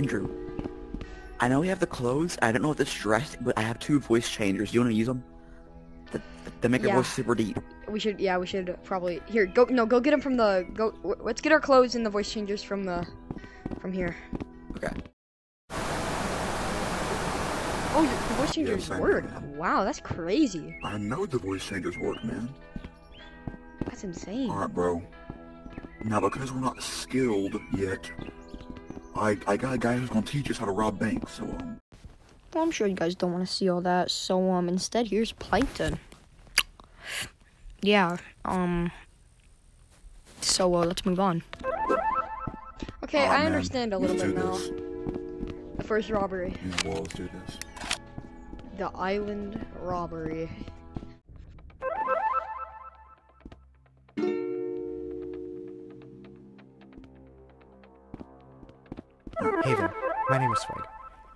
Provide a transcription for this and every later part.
Andrew. I know we have the clothes. I don't know what this dress, but I have two voice changers. You want to use them? That that make your Yeah. voice super deep. We should, yeah, we should probably here. Go, no, go get them from the go. w- Let's get our clothes and the voice changers from the from here. Okay. Oh, your- the voice changers Yes, work. Wow, that's crazy. I know the voice changers work, man. That's insane. Alright, bro. Now, because we're not skilled yet, I, I got a guy who's gonna teach us how to rob banks, so, um, Well, I'm sure you guys don't want to see all that. So, um, instead, here's Plankton. Yeah, um. So, uh, let's move on. Okay, aw, I man, understand a little let's bit now. this. The first robbery. Yeah, well, let's do this. The island robbery. Hey there, my name is Swag,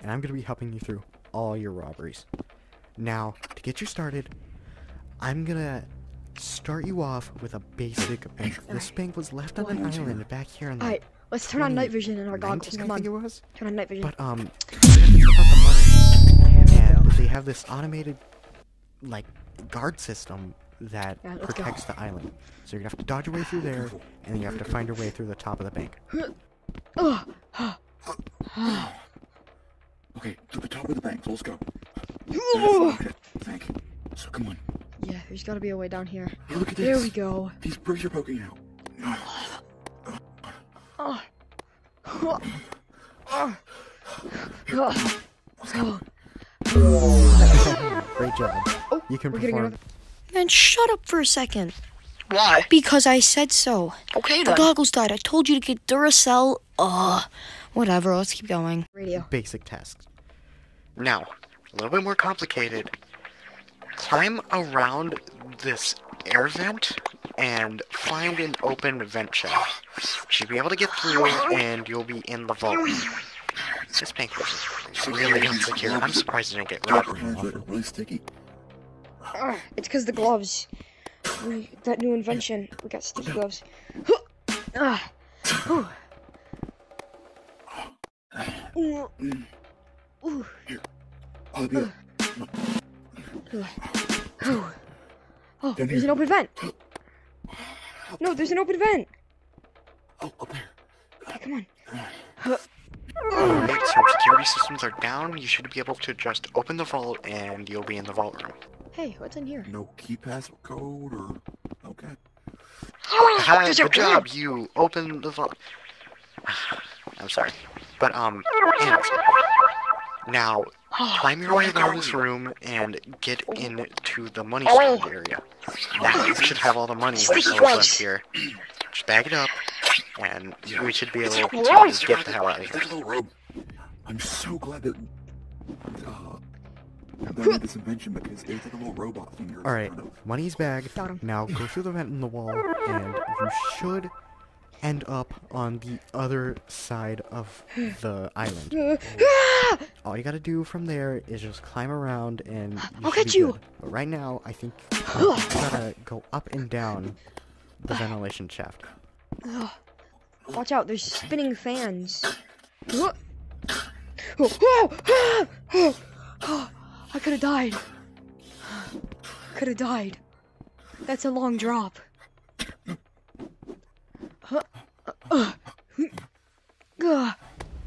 and I'm going to be helping you through all your robberies. Now, to get you started, I'm going to start you off with a basic bank. This bank was left on an island back here in the Alright, let's turn on night vision in our goggles. 19, Come on, it was. turn on night vision. But, um, we have to the and they have this automated, like, guard system that Yeah, let's go. protects the island. So you're going to have to dodge your way through there, and then you have to find your way through the top of the bank. Ugh. Okay, to the top of the bank, let's go. Thank you. So, come on. Yeah, there's gotta be a way down here. Hey, look at this. There we go. These bricks are poking out. Oh. Oh. Oh. Oh. Oh. Great job. Oh, You can we're getting perform. another. Man, shut up for a second. Why? Because I said so. Okay The then. goggles died. I told you to get Duracell. Ugh. Whatever. Let's keep going. Radio. basic tasks. Now, a little bit more complicated. Climb around this air vent and find an open vent shaft. You should be able to get through and you'll be in the vault. This bank is really insecure. I'm surprised it didn't get God, robbed. your hands are really sticky. Ugh, it's because the gloves. We, that new invention. We got sticky gloves. Ah. Oh, Down there's here. an open vent. No, there's an open vent. Oh, up there. Okay, come on. Alright, so security systems are down. You should be able to just open the vault and you'll be in the vault room. Hey, what's in here? No keypass code or... Okay. Hi, There's a good job. You opened the vault. I'm sorry, but um, anyways. Now, climb your way around this room and get into the money storage area. Now you should have all the money that was left here. Just bag it up, and we should be able to get the hell out of here. There's a little robe. I'm so glad that... Uh, I made this invention because it's like a little robot thing. you're Alright, money's bagged. Now go through the vent in the wall, and you should end up on the other side of the island. Uh, ah! All you gotta do from there is just climb around, and I'll catch you. good. But right now, I think you gotta go up and down the ventilation shaft. Watch out, there's spinning fans. Oh, oh, ah! Oh, oh, I could have died. Could have died. That's a long drop. Huh, uh, uh,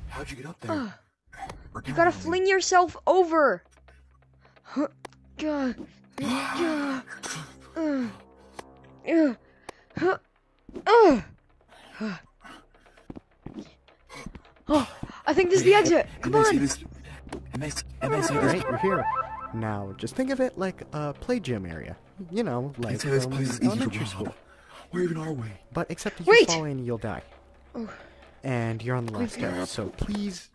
How'd you get up there? uh, you gotta there? fling yourself over. Huh, uh, uh, uh, uh, huh, uh. Oh, I think this is the exit. Come Can I see on. this? Can I, s- can I see this? Alright, you're here. Now, just think of it like a play gym area. You know, like um, place is easy to elementary school. Where even are we? But except if Wait! you fall in, you'll die. Oh. And you're on the last step, so please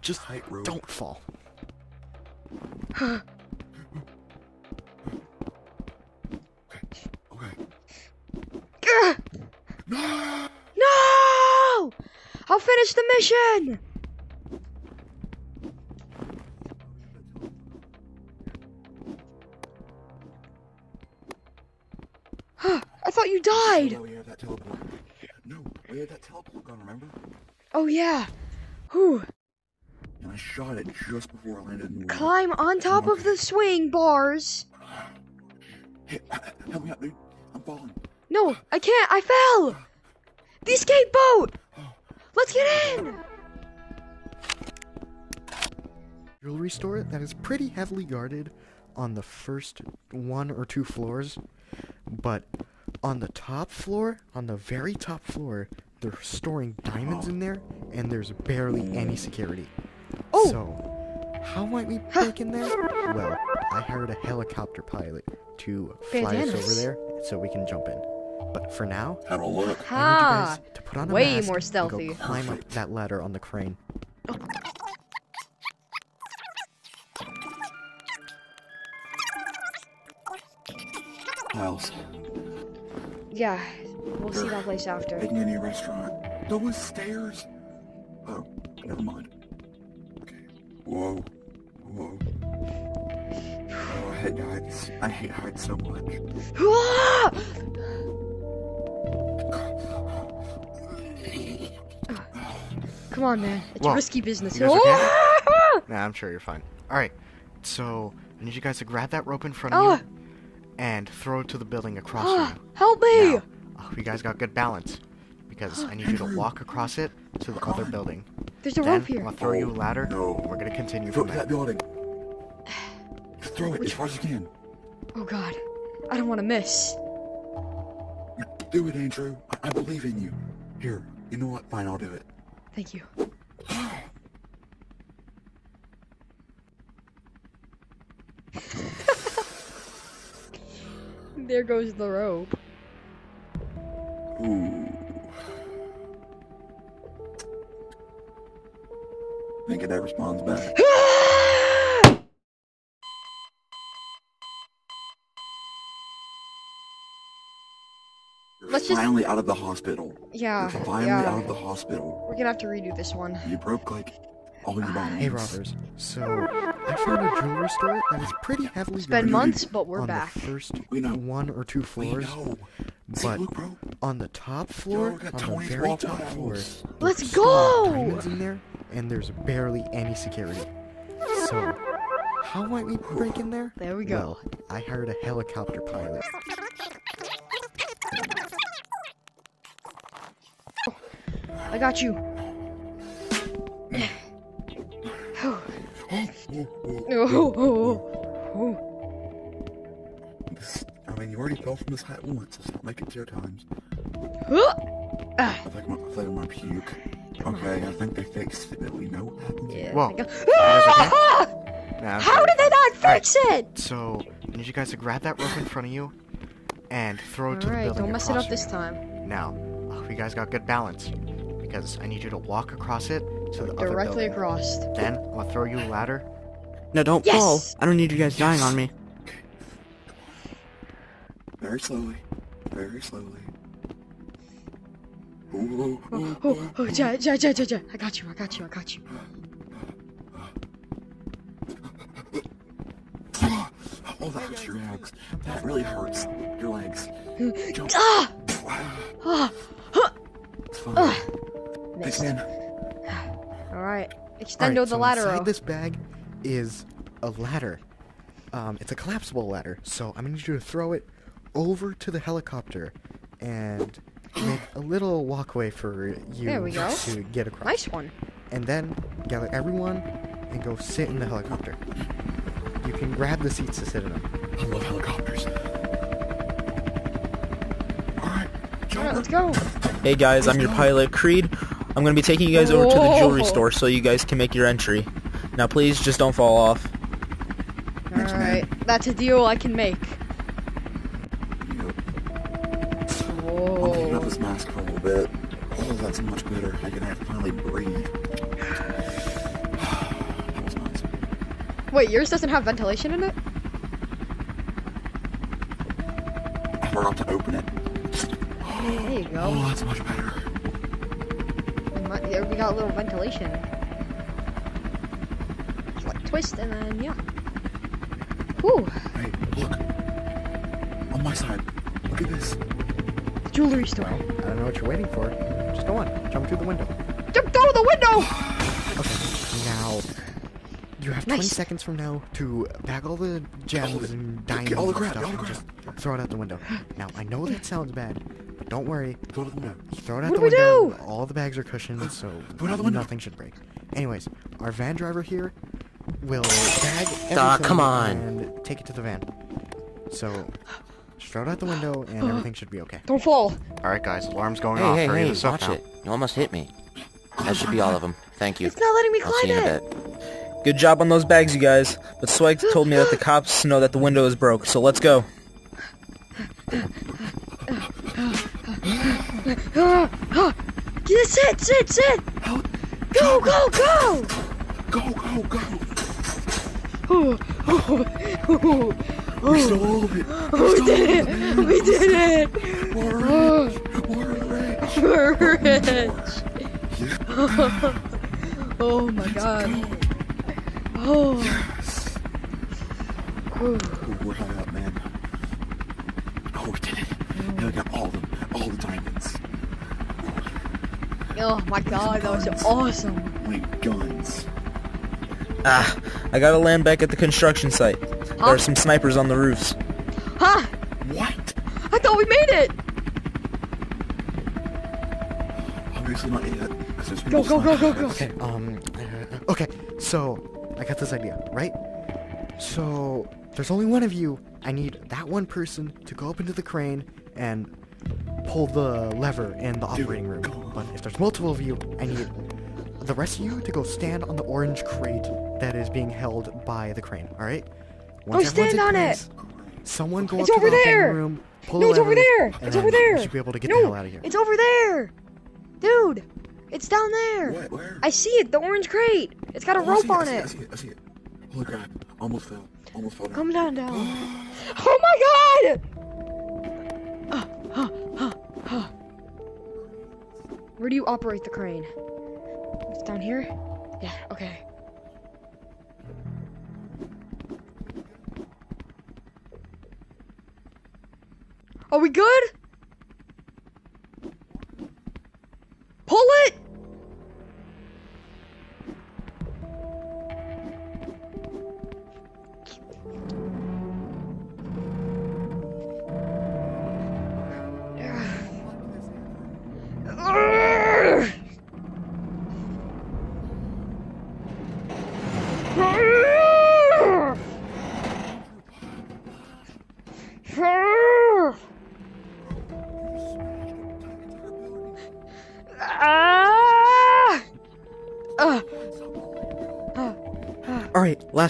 just Tight rope. don't fall. Okay. Ugh. No! I'll finish the mission. I thought you died. No, we had that teleport. No, we had that teleport gun, remember? Oh yeah. Whew. and I shot it just before I landed in the water. Climb on top of the swing bars. Hey, help me out, dude. I'm falling. No, I can't. I fell. The escape boat. Let's get in. Jewelry store that is pretty heavily guarded on the first one or two floors, but on the top floor, on the very top floor, they're storing diamonds in there, and there's barely any security. Oh. So, how might we break in there? Well, I hired a helicopter pilot to fly us over there so we can jump in. But for now, Have a look. I need you guys to put on a Way mask more and stealthy. go climb up that ladder on the crane. Miles, Yeah, we'll see that place after. taking any restaurant. Those stairs. Oh, never mind. Okay. Whoa. Whoa. Oh, I hate heights. I hate heights so much. Ah! Come on, man. It's Whoa. risky business. You guys Oh! Nah, I'm sure you're fine. Alright, so I need you guys to grab that rope in front Oh. of you and throw it to the building across Ah, from you. Help me! Now, I hope you guys got good balance because I need you to walk across it to the other building. There's a Then rope here. I'll throw you a Oh, ladder. no. We're gonna continue Throw from it to there. that building. Just throw it as far as you can. Oh god. I don't want to miss. Do it, Andrew. I, I believe in you. Here, you know what? Fine, I'll do it. Thank you. there goes the rope. Ooh. Think it that responds back. Let's just- finally out of the hospital. yeah, You're finally yeah. out of the hospital. We're gonna have to redo this one. You broke like all your bones. Hey, robbers. So I found a jewelry store that is pretty heavily It's been months, but we're on back. the first We know. one or two We floors. know. See, but- look. On the top floor, Yo, on the very Waffle top floor, Let's there's stored go! Diamonds in there, and there's barely any security. So, how might we break in there? There we go. Well, I hired a helicopter pilot. I got you. This- I mean, you already fell from this height once. Let's not make it two times. I think I'm, I think I'm gonna puke. Okay, I think they fixed it, but we know what happens. yeah. Whoa. I go- guys! Nah, How did they not fix it? So, I need you guys to grab that rope in front of you and throw it to the Alright, building don't mess it up this time. Now, I hope you guys got good balance because I need you to walk across it to the other Directly across. Then I'll throw you a ladder. No, don't Yes! fall. I don't need you guys dying on me. Very slowly. Very slowly. Ooh, Oh, ooh, oh, ooh, oh, ja, ja, ja, ja, ja. I got you, I got you, I got you. Oh, that hurts your legs. That really hurts your legs. Jump. Ah! Ah! It's fine. Ah! Hey, Missed. Stan. Alright. Alright, Extendo the so ladder. inside this bag is a ladder. Um, it's a collapsible ladder, so I'm gonna need you to throw it over to the helicopter and make a little walkway for you There we go. to get across. Nice one. And then gather everyone and go sit in the helicopter. You can grab the seats to sit in them. I love helicopters. Alright, jump. Alright, let's go. Hey guys, I'm your pilot, Creed. I'm gonna be taking you guys over to the jewelry store so you guys can make your entry. Now please just don't fall off. Alright. That's a deal I can make. Yep. I'm taking off Whoa. this mask for a little bit. Oh, that's much better. I can finally breathe. that was nice. Wait, yours doesn't have ventilation in it? I forgot to open it. There you go. Oh, that's much better. We might- There we got a little ventilation. Just like twist and then yeah. Whew. Hey, look. On my side. Look at this. The Jewelry store. I don't know what you're waiting for. Just go on. Jump through the window. Jump through the window! Okay, now you have 20 seconds from now to bag all the gems and diamonds all the and crap, stuff all the and crap. just throw it out the window. Now, I know that sounds bad, but don't worry. Go to the window. You throw it out What the do we window. do? All the bags are cushioned, so Throw it out the window. nothing should break. Anyways, our van driver here will bag everything Aw, come on. and take it to the van. So, just throw it out the window and everything should be okay. Don't fall. Alright, guys, alarm's going Hey, off. hey, Hurry hey, the stuff watch now. it. You almost hit me. That should be all of them. Thank you. It's not letting me I'll see climb you in a it. bit. Good job on those bags, you guys. But Swag told me that the cops know that the window is broke, so let's go. Ah, ah. Get sit, sit, sit. Help! Go, go, go. Go, go, go! Oh, oh, oh, We stole it! oh, we did it. We did it. We're rich! We're rich! we're rich. Oh my god. Oh. Ooh, we're high up, man. Oh, we did it! Now we got all of them, all the diamonds. Oh my god, that was awesome. My guns. Ah, I gotta land back at the construction site. There are some snipers on the roofs. Huh? What? I thought we made it. Obviously not yet. 'cause there's Go, people go, go, go, sniping go. Okay, um, uh, okay, so I got this idea, right? So there's only one of you. I need that one person to go up into the crane and pull the lever in the operating room. go. But if there's multiple of you, I need the rest of you to go stand on the orange crate that is being held by the crane. All right? Oh, everyone's stand on place, Someone go It's up to over the operating there. room, pull No, it's over there. It's over there. You should be able to get no, the hell out of here. it's over there. Dude, it's down there. What? Where? I see it, the orange crate. It's got a Oh, rope see on I it. see it, I see it. Holy crap. Almost fell. Almost fell down. Come down, down. oh my god! Where do you operate the crane? It's down here? Yeah, okay. Are we good?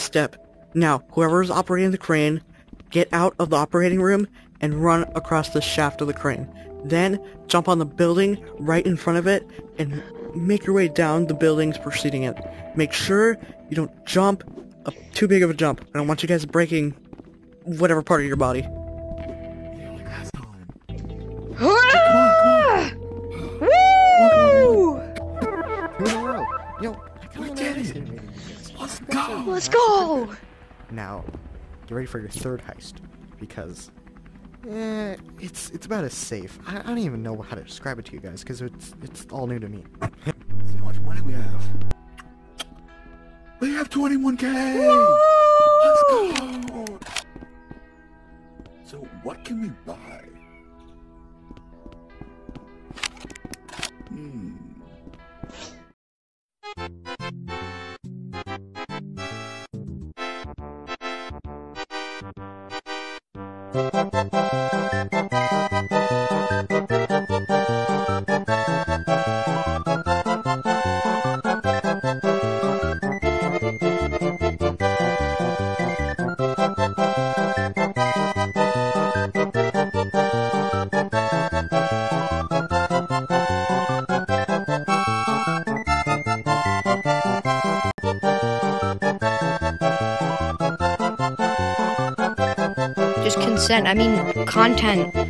Last step. Now, whoever is operating the crane, get out of the operating room and run across the shaft of the crane. Then, jump on the building right in front of it and make your way down the buildings preceding it. Make sure you don't jump up too big of a jump. I don't want you guys breaking whatever part of your body. Yeah, Let's go! Let's go! Now, get ready for your third heist, because eh, it's it's about as safe. I, I don't even know how to describe it to you guys, because it's it's all new to me. See how much money we have. We have 21k! Let's go! So, what can we buy? I mean, content.